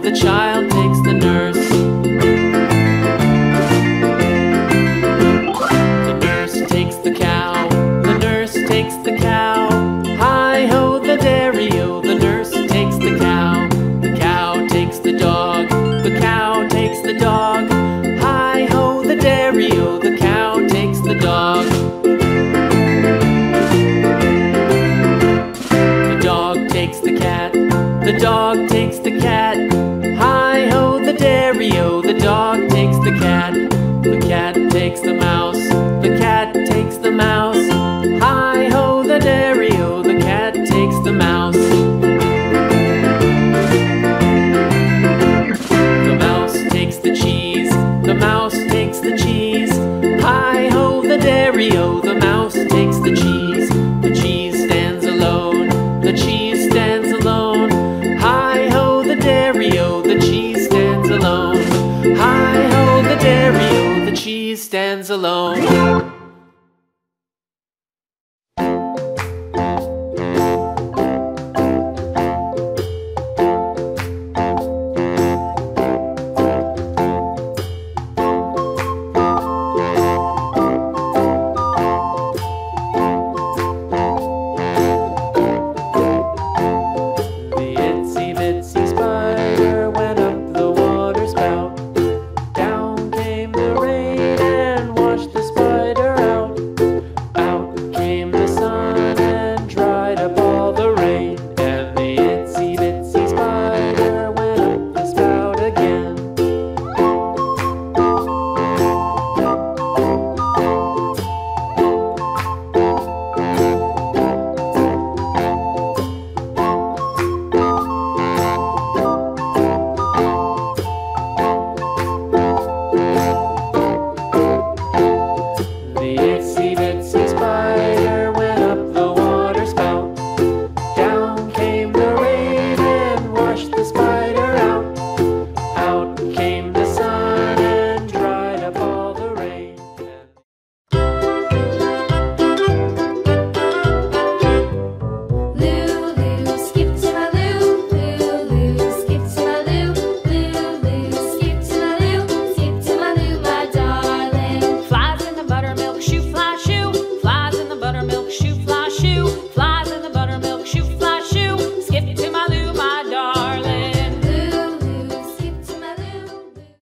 the child takes the nurse. The nurse takes the cow, the nurse takes the cow. Hi ho, the dairy o, the nurse takes the cow. The cow takes the dog, the cow takes the dog. takes the mouse, the cat takes the mouse. stands alone.